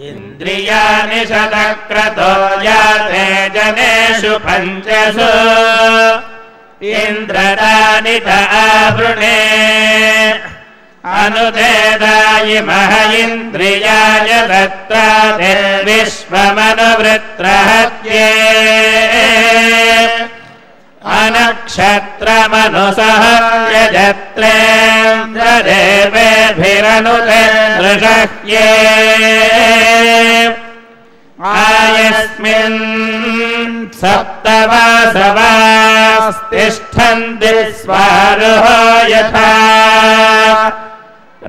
इन्द्रियाणि शतक्रतो याते जनेषु पञ्चसु। इन्द्रदानि त आवृणे। अनुदेदायि मह इन्द्रियाय दत्तादिर्विश्वमनुवृत्रहत्ये अनक्षत्रमनुसहर्यजत्रेन्द्रदेवेभिरनुते दृशह्ये आयस्मिन् सप्तवासवास्तिष्ठन्ति स्वारुहो यथा।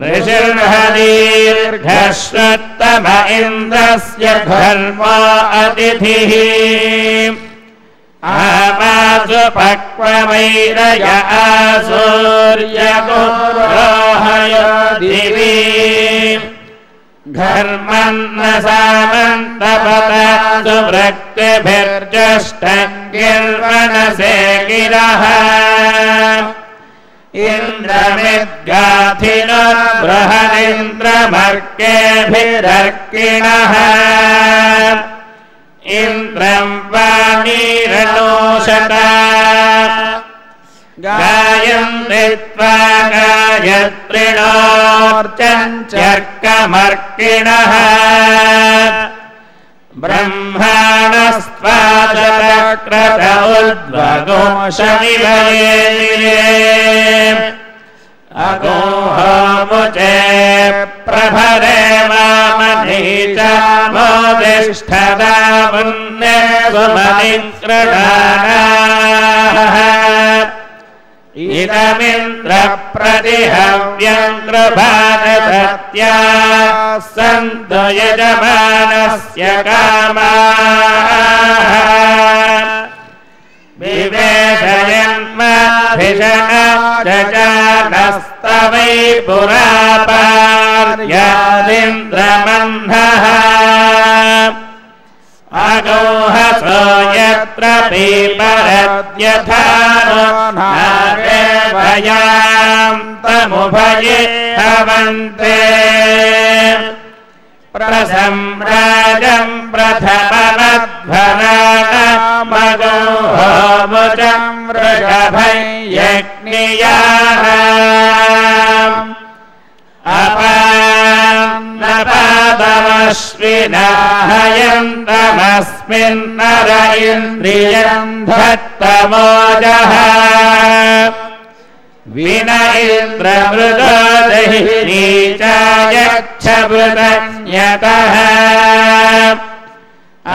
ऋषिर्हदीर्घश्रुत्तम इन्द्रस्य धर्मो अतिथिः आपासु पक्वैरय आसूर्यगोरोहयो दिवि घर्मम् न सामन्तपत सुवृक्तिभिर्जुष्टगिर्वनसे गिरः इन्द्रमिद्गाथिनो बृहदिन्द्रमर्केभिरर्किणः इन्द्रम् वाणीरनोषता गायन्ति त्वा गायत्रिणोर्चर्कमर्किणः ब्रह्माणस्त्वादक्रत उद्वगोषमिवये अगोहमुचे प्रभरे मामनी च मोदिष्ठदा पुण्ये सुमनिङ्कृणाः इदमिन्द्रप्रतिहव्यम् कृभानसत्या सन्तु यजमानस्य कामाः विवेशयन्मभिषणस्तवै पुरापार्यादिन्द्रमन्धः अगोहसो यत्र पीपरद्यथा भयाम् तमुभये हवन्ते प्रसम्राजम् प्रथममध्वरामगोहोमुजम् वृषभै यज्ञियाः। अपादमश्विनाहयन्तमस्मिन्नर इन्द्रियम् धत्तमोजः। विन इन्द्रमृगदहिनी च यच्छमृतन्यतः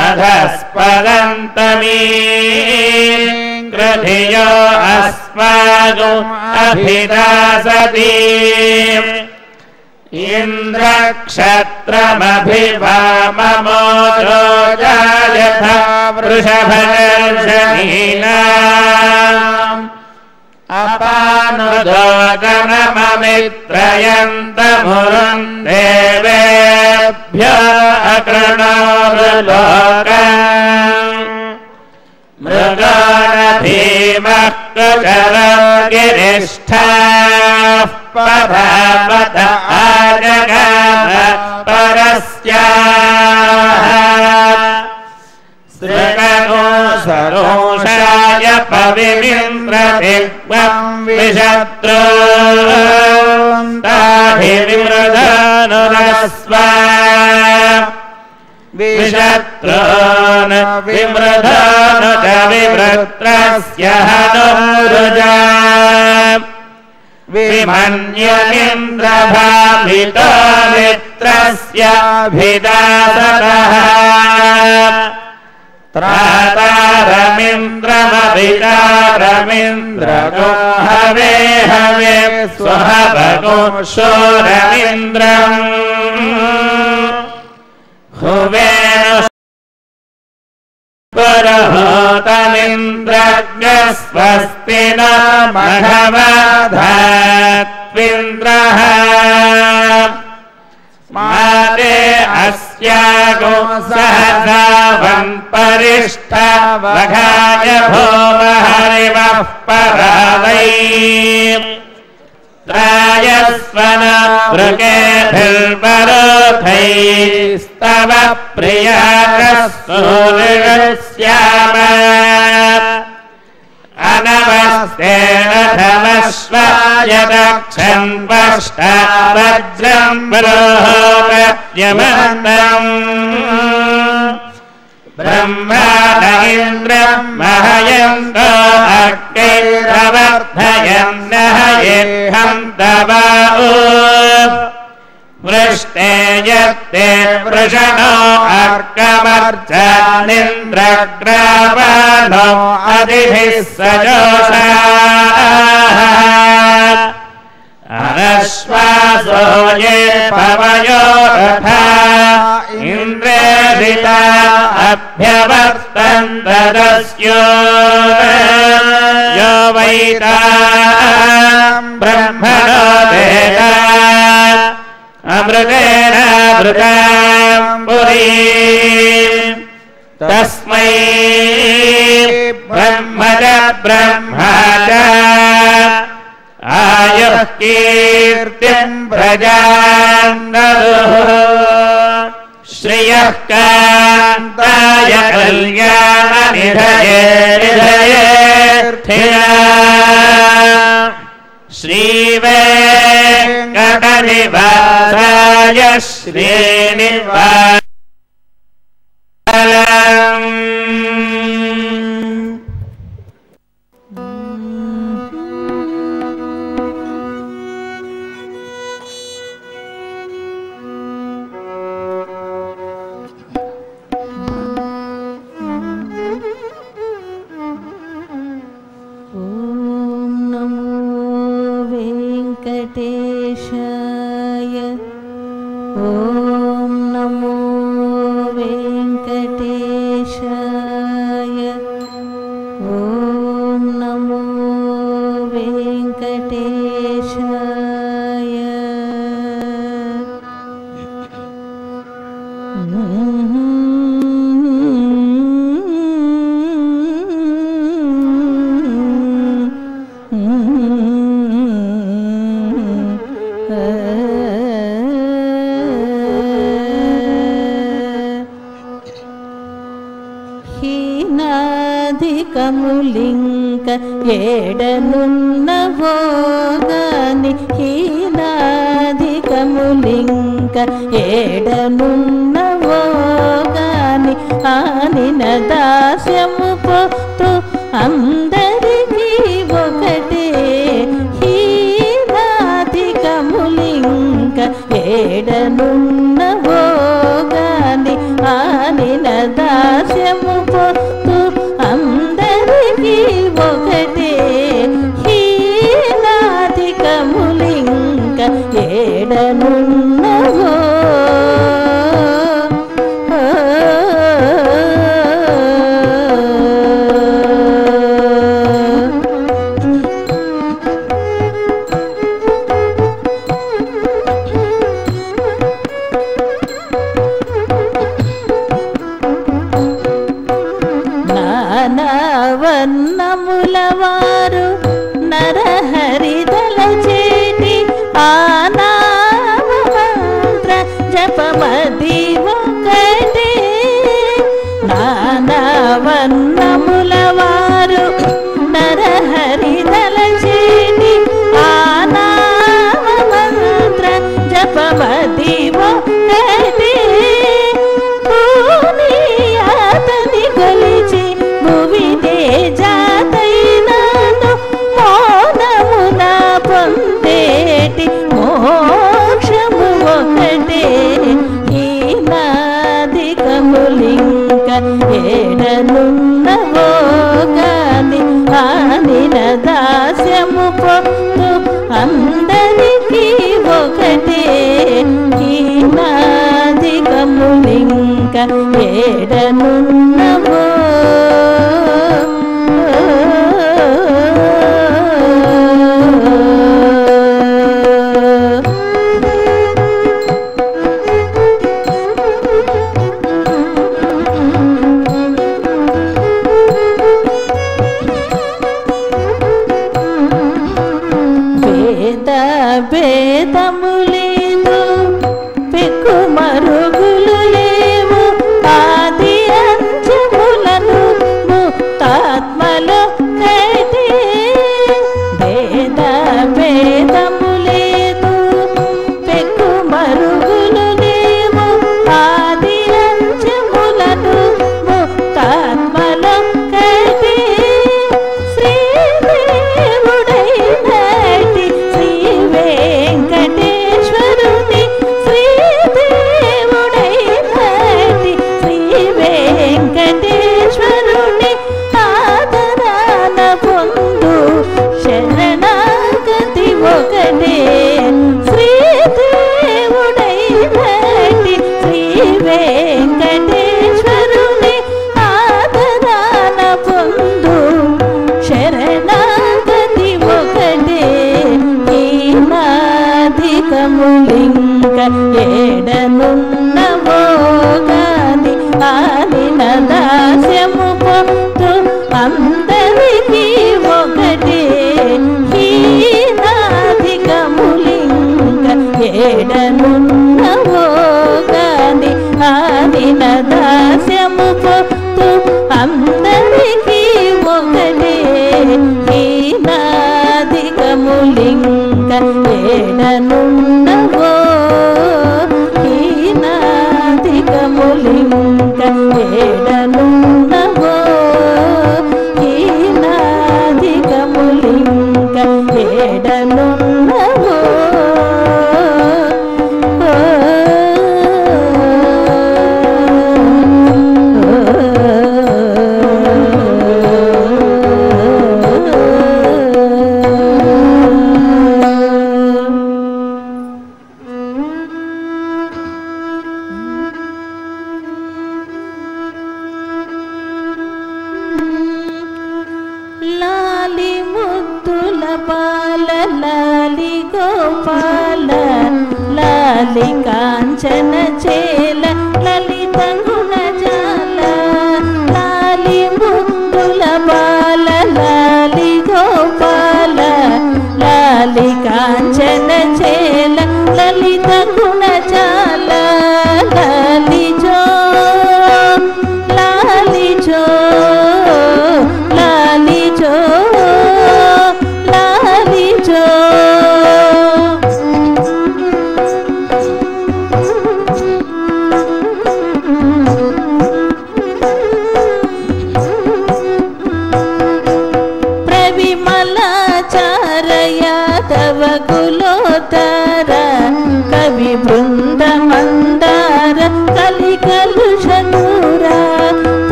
अधस्पदन्तमी गृधियो अस्मागो अभिदासति। इन्द्रक्षत्रमभिवाममोजो जायथा वृषभदर्शनीना अपानुदोदनममित्रयन्तमुरम् देवेभ्य अकृणोरुलोक मृगानभीमः कुचरगिरिष्ठाः परावत आजगाम परस्याः। सृगो सरोषाय पविमिन्द्रदिग्वम् विशत्रो ताभिमृधानुरस्वा विशत्रोन् विमृधानु च विवृत्रस्य हनुरुजा विमन्यमिन्द्रभामितो मित्रस्याभिदासतः त्रातारमिन्द्रमभितारमिन्द्रगो हवे हवे स्वहवगो शोरमिन्द्रम् हुवेणु पुरोतमिन्द्रज्ञस्वस्ति न मघवधात्विन्द्रः। माते अस्यागो सहसावन् परिष्ठवघाय भोमहरिवः परादै त्रायस्वन मृगेभिर्वरोधैस्तव प्रियाकसूर्यस्याम अनवस्तेरथमश्वाय दक्षन् पष्टा वज्रम् बृहोपद्यमन्तम् ब्रह्माण इन्द्रम् महयन्तो अग्निरवर्धयन्नः येहम् तव वृष्टे यत्ते वृषणो अर्कमर्चानिन्द्रग्रावणो अधिभिः सजोषाः। अनश्वासो ये पवयो रथा इन्द्रेधिता अभ्यवर्तन्तदस्यो यो वैता ब्रह्मणो वेदा अमृतेन मृताम् पुरी। तस्मै ब्रह्म च आयुः कीर्तिम् प्रजान्दरुः श्रियः कान्ताय कल्याणनिधये निधयेऽर्थिना श्रीवेङ्कटनिवासाय श्रीनिवासम् దాస్యము పోతు అంద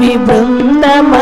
विभन्नम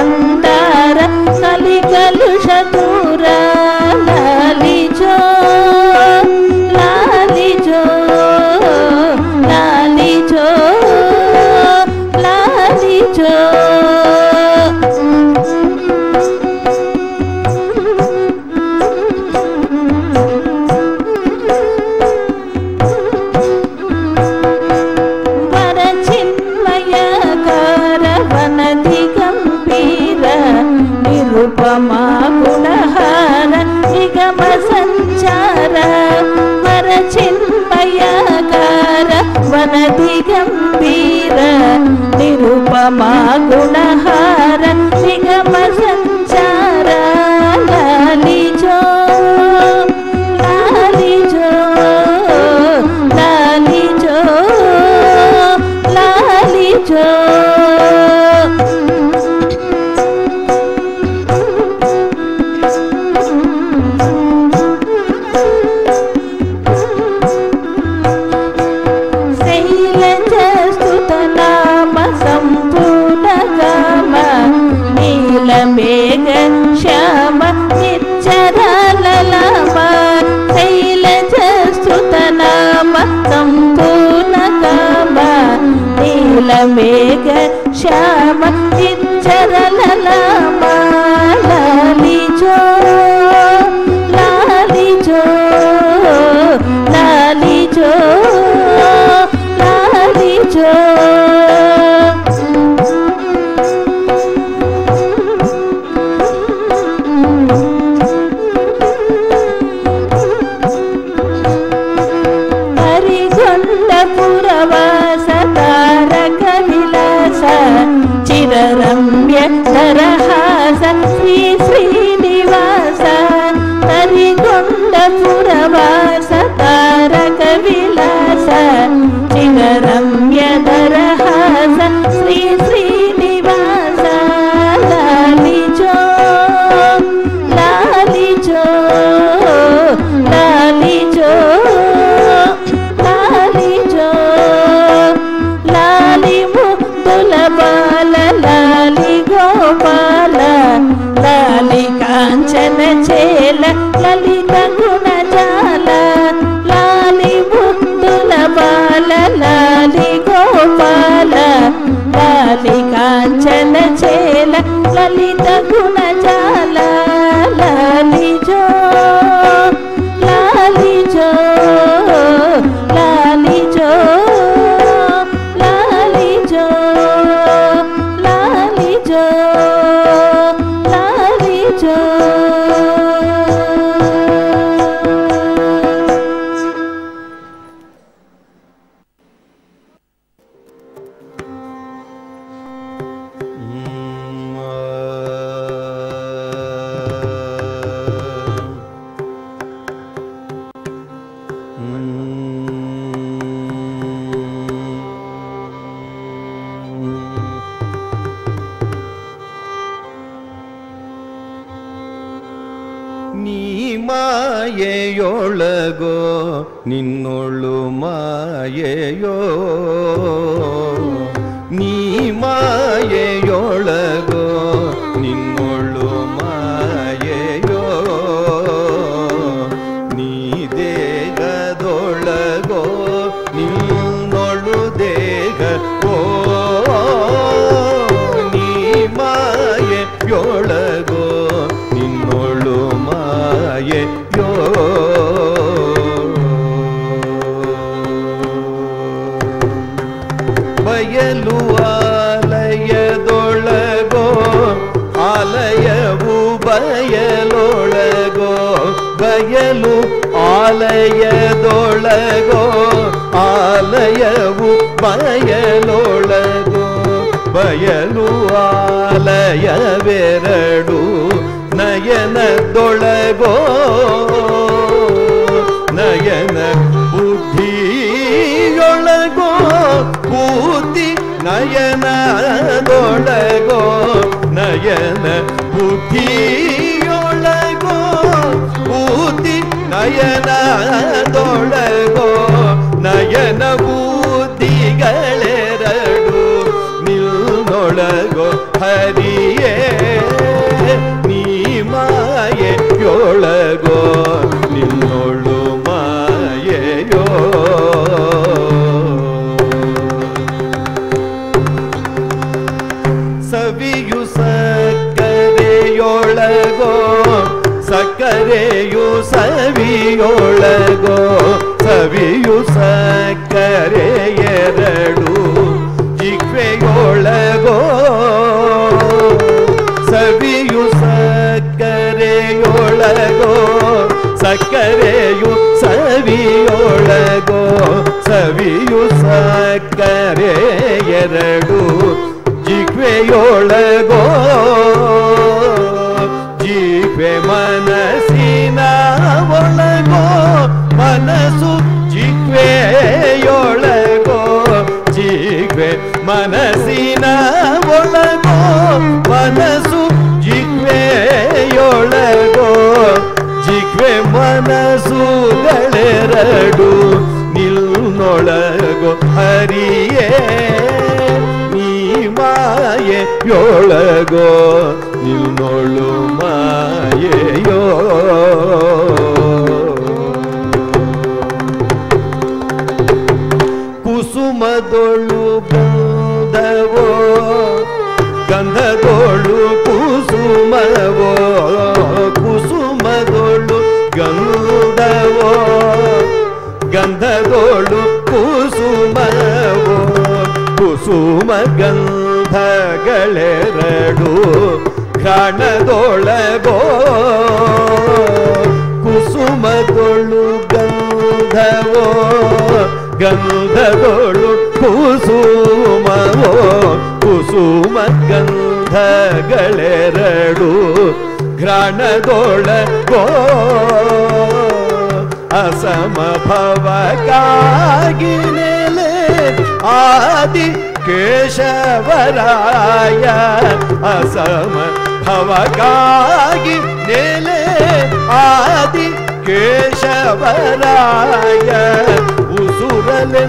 ಒಳಗೋ ನಿನ್ನೊಳ್ಳು ಮಾಯೆಯೋ? ನೀ ಮಾಯೆಯೊಳಗೋ ಬಯಲೊಳಗೋ ಆಲಯವು ಬಯಲೊಳಗೋ ಬಯಲು ಆಲಯವೆರಡು ನಯನದೊಳಗೋ ನಯನ ಬುದ್ಧಿಯೊಳಗೋ ಕೂತಿ ನಯನದೊಳಗೋ ನಯನ ಬುದ್ಧಿ ನಯನ ತೊಳಗೋ ನಯನ ಬೂದಿಗಳೆರಡು ನಿಲ್ನೊಳಗೋ ಹರಿಯೇ ನೀ ಮಾಯೆಯೊಳಗೋ ನಿನ್ನೊಳು ಮಾಯೆಯೋ ಸವಿಯು ಸಕ್ಕರೆಯೊಳಗೋ ಸಕ್ಕರೆಯು ಸವಿ ಸವಿಯೊಳಗೋ ಸವಿಯು ಸಕ್ಕರೆ ಎರಡು ಜಿಕ್ವೆಯೊಳಗೋ ಸವಿಯು ಸಕ್ಕರೆಯೊಳಗೋ ಸಕ್ಕರೆಯು ಸವಿಯೊಳಗೋ ಸವಿಯು ಸಕ್ಕರೆ ಎರಡು ಜಿಕ್ವೆಯೊಳಗೋ ಯೋಳಗೋ ನಿನ್ನೋಳು ಗಂಧಗಳೆರಡು ಘಾಣದೊಳಗೋ ಕುಸುಮದೊಳು ಗಂಧವೋ ಗಂಧದೊಳು ಕುಸುಮವೋ. ಕುಸುಮ ಗಂಧಗಳೆರಡು ಘ್ರಾಣದೊಳಗೋ ಅಸಮಭವಕ್ಕಾಗಿ ನೆಲೆ ಆದಿ ಕೇಶವರಾಯ ಅಸಮ ಭವಕ್ಕಾಗಿ ನೆಲೆ ಆದಿ ಕೇಶವರಾಯ ಉಸುರಲೆನ್ನಳವಲ್ಲ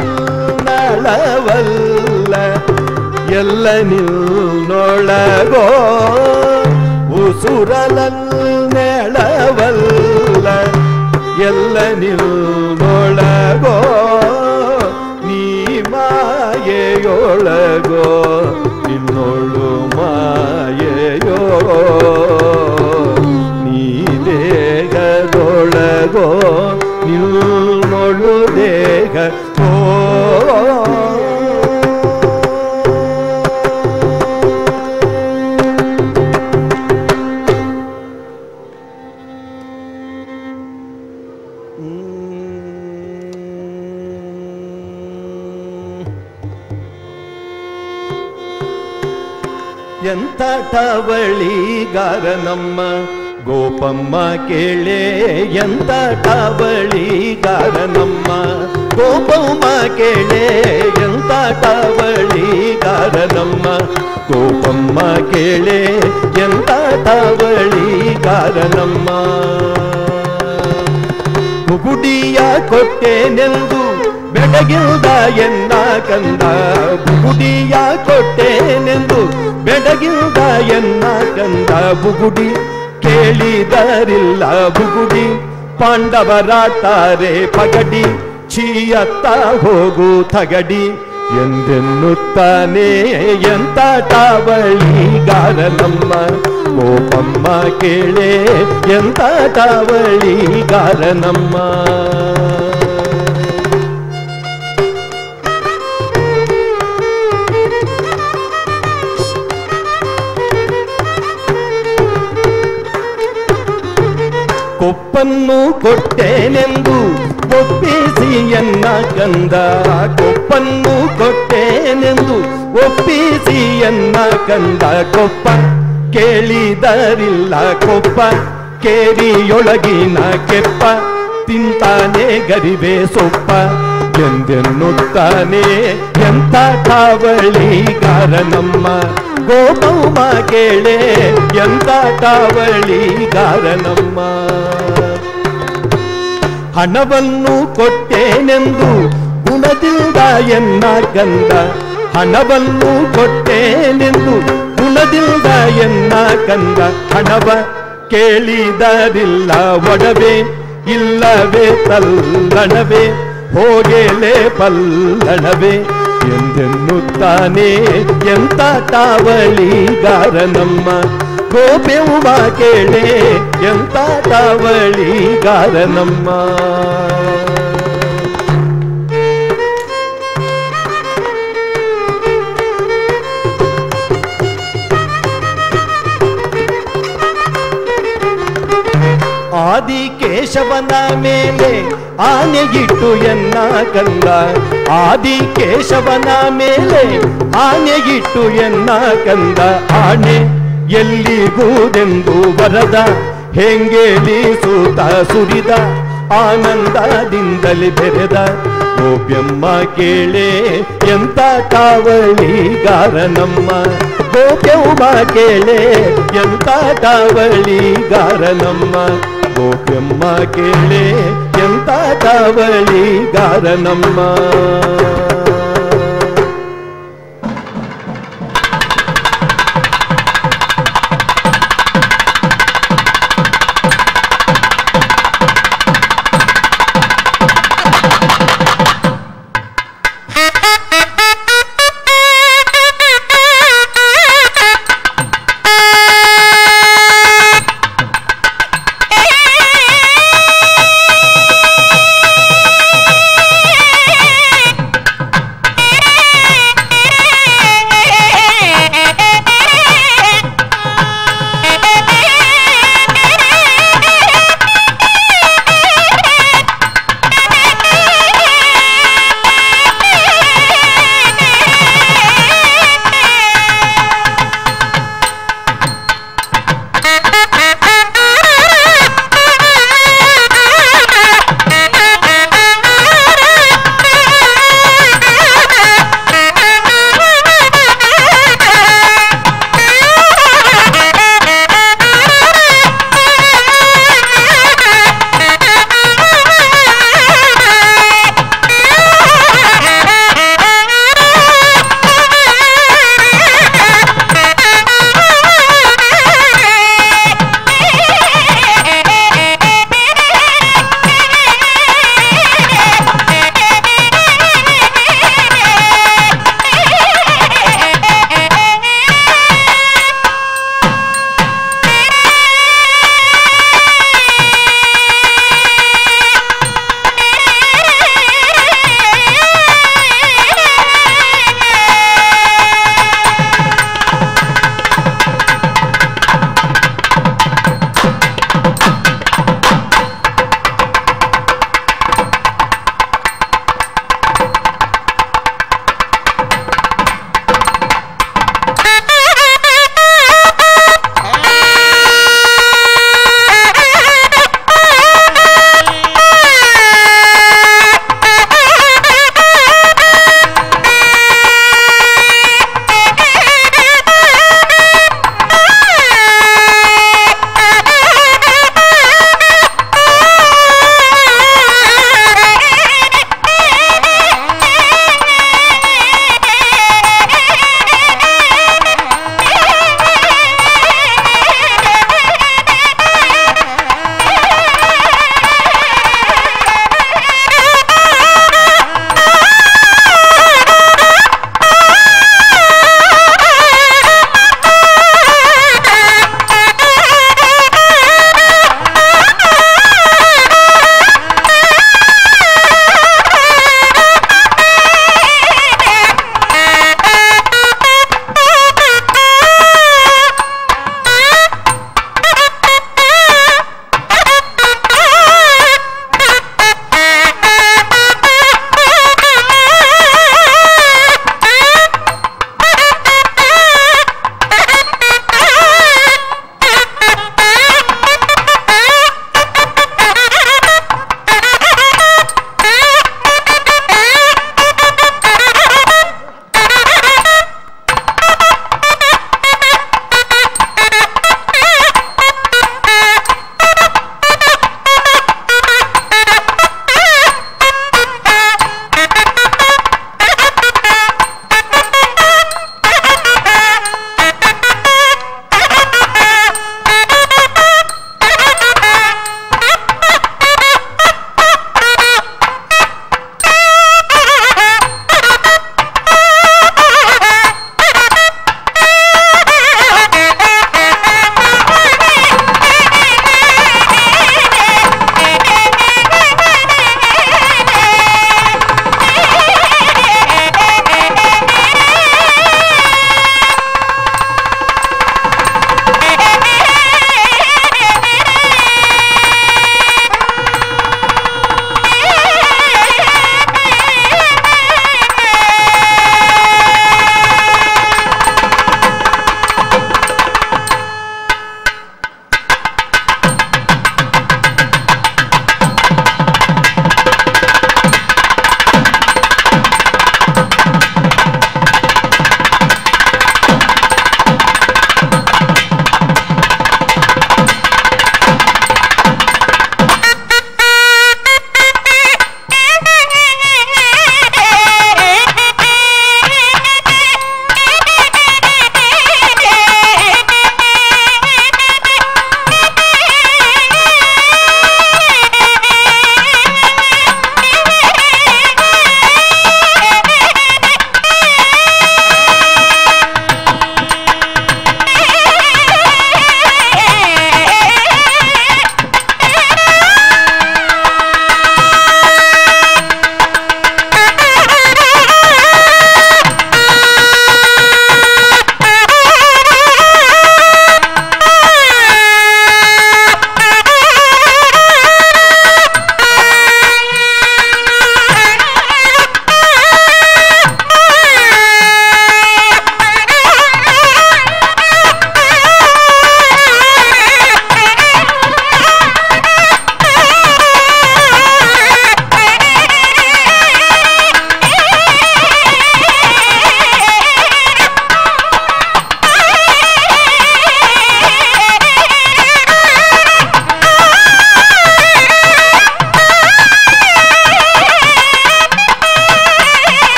ಎಲ್ಲ ನಿನ್ನೊಳಗೋ ಉಸುರಲನ್ನೆಳವಲ್ಲ ಎಲ್ಲ ನಿನ್ನೊಳಗೋ ನೀ ಮಾಯೆಯೊಳಗೋ ನಿನ್ನೊಳು ಮಾಯೆಯೋ ನೀ ದೇಹದೊಳಗೋ ನಿನ್ನೊಳು ದೇಹ ಓ ಎಂಥ ಟವಳಿಗಾರ ನಮ್ಮ ಗೋಪಮ್ಮ ಕೇಳೆ ಎಂಥ ಟವಳಿಗಾರ ನಮ್ಮ ಗೋಪಮ್ಮ ಕೇಳೆ ಎಂಥ ಟವಳಿಗಾರ ನಮ್ಮ ಗೋಪಮ್ಮ ಕೇಳೆ ಎಂಥ ಟವಳಿಗಾರ ನಮ್ಮ ಬುಗುಡಿಯ ಕೊಟ್ಟೆನೆಂದು ಬೆಡಗಿಲ್ದ ಎನ್ನ ಕಂದ. ಬುಗುಡಿಯ ಕೊಟ್ಟೆನೆಂದು ಬೆಡಗಿಲ್ದ ಎನ್ನ ಕಂದ ಬುಗುಡಿ ಕೇಳಿದರಿಲ್ಲ ಬುಗುಡಿ ಪಾಂಡವರಾಟಾರೆ ಪಗಡಿ ಚೀಯತ್ತ ಹೋಗು ತಗಡಿ ಎಂದೆನ್ನುತ್ತಾನೆ ಎಂತ ಟಾವಳಿಗಾರ ನಮ್ಮ ಗೋಪಮ್ಮ ಕೇಳೆ ಎಂತ ಟಾವಳಿಗಾರ ನಮ್ಮ ಕೊಪ್ಪನ್ನು ಕೊಟ್ಟೇನೆಂದು ಒಪ್ಪಿಸಿ ಎನ್ನ ಕಂದ. ಕೊಪ್ಪನ್ನು ಕೊಟ್ಟೇನೆಂದು ಒಪ್ಪಿಸಿ ಎನ್ನ ಕಂದ. ಕೊಪ್ಪ ಕೇಳಿದರಿಲ್ಲ. ಕೊಪ್ಪ ಕೇರಿಯೊಳಗಿನ ಕೆಪ್ಪ ತಿಂತಾನೆ ಗರಿವೆ ಸೊಪ್ಪ. ಎಂದೆನ್ನುತ್ತಾನೆ ಎಂಥ ಕಾವಳಿಗಾರ ನಮ್ಮ ಗೋಪೌಮ ಕೇಳೆ, ಎಂತ ಕಾವಳಿ ನಮ್ಮ ಹಣವನ್ನು ಕೊಟ್ಟೇನೆಂದು ಗುಣದಿಂದ ಎನ್ನ ಗಂಧ ಹಣವನ್ನು ಕೊಟ್ಟೇನೆಂದು ಗುಣದಿಂದ ಎನ್ನ ಕಂದ. ಹಣವ ಕೇಳಿದರಿಲ್ಲ, ಒಡವೆ ಇಲ್ಲವೇ ತಲ್ಲಣವೆ, ಹೋಗೇಲೆ ಪಲ್ಲಣವೇ. ಎಂದೆನ್ನುತ್ತಾನೆ ಎಂತ ತಾವಳಿಗಾರ ನಮ್ಮ ಗೋಪೆವ್ವ ಕೇಳೆ ಎಂತ ತಾವಳಿಗಾರ ನಮ್ಮ ಆದಿ ಕೇಶವನ ಮೇಲೆ ಆನೆಗಿಟ್ಟು ಎನ್ನ ಕಂದ ಆದಿ ಕೇಶವನ ಮೇಲೆ ಆನೆಗಿಟ್ಟು ಎನ್ನ ಕಂದ ಆನೆ ಎಲ್ಲಿಗೂದೆಂದು ಬರದ ಹೆಂಗೇಲಿ ಸೂತ ಸುರಿದ ಆನಂದದಿಂದಲೇ ಬೆರೆದ ಗೋಪ್ಯಮ್ಮ ಕೇಳೆ ಎಂತ ಕಾವಳಿಗಾರ ನಮ್ಮ ಗೋಪ್ಯಮ್ಮ ಕೇಳೆ ಎಂತ ಕಾವಳಿಗಾರ ನಮ್ಮ ಗೋಪ್ಯಮ್ಮ ಕೇಳೆ காரணம்மா.